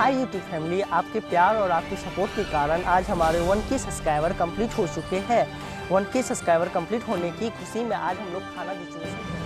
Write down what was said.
High YouTube family आपके प्यार और आपके सपोर्ट के कारण आज हमारे वन के सब्सक्राइबर कंप्लीट हो चुके हैं। वन के सब्सक्राइबर कंप्लीट होने की खुशी में आज हम लोग खाना डिस्ट्रीब्यूशन